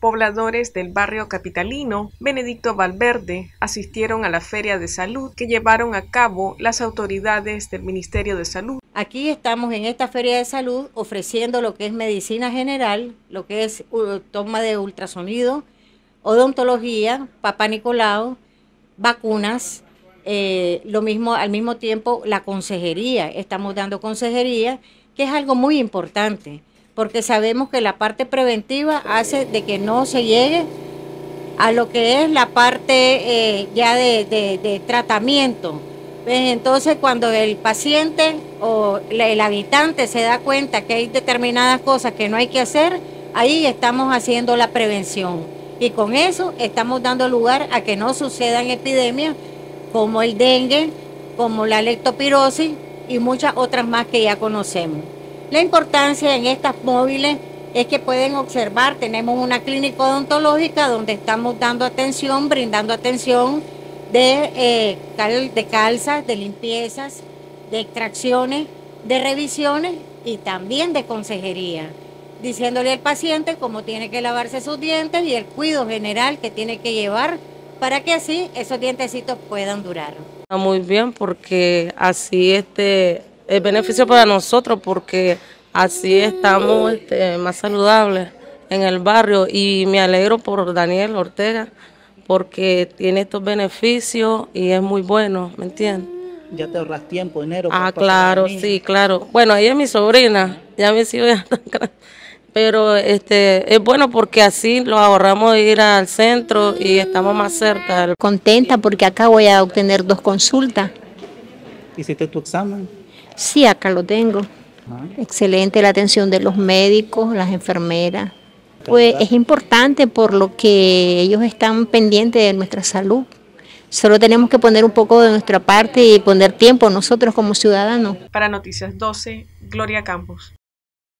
Pobladores del barrio capitalino Benedicto Valverde asistieron a la feria de salud que llevaron a cabo las autoridades del Ministerio de Salud. Aquí estamos en esta feria de salud ofreciendo lo que es medicina general, lo que es uh, toma de ultrasonido, odontología, papá Nicolau, vacunas, eh, lo mismo al mismo tiempo la consejería. Estamos dando consejería, que es algo muy importante porque sabemos que la parte preventiva hace de que no se llegue a lo que es la parte eh, ya de, tratamiento. Entonces, cuando el paciente o el habitante se da cuenta que hay determinadas cosas que no hay que hacer, ahí estamos haciendo la prevención. Y con eso estamos dando lugar a que no sucedan epidemias como el dengue, como la leptospirosis y muchas otras más que ya conocemos. La importancia en estas móviles es que pueden observar, tenemos una clínica odontológica donde estamos dando atención, brindando atención de, eh, de calzas, de limpiezas, de extracciones, de revisiones y también de consejería, diciéndole al paciente cómo tiene que lavarse sus dientes y el cuidado general que tiene que llevar para que así esos dientecitos puedan durar. Muy bien, porque así este es beneficio para nosotros porque así estamos este, más saludables en el barrio y me alegro por Daniel Ortega porque tiene estos beneficios y es muy bueno, ¿me entiendes? Ya te ahorras tiempo, dinero. Ah, claro, sí, claro. Bueno, ella es mi sobrina, ya me sigo ya pero este es bueno porque así lo ahorramos de ir al centro y estamos más cerca. Contenta porque acá voy a obtener dos consultas. ¿Hiciste tu examen? Sí, acá lo tengo. Excelente la atención de los médicos, las enfermeras. Pues es importante por lo que ellos están pendientes de nuestra salud. Solo tenemos que poner un poco de nuestra parte y poner tiempo nosotros como ciudadanos. Para Noticias 12, Gloria Campos.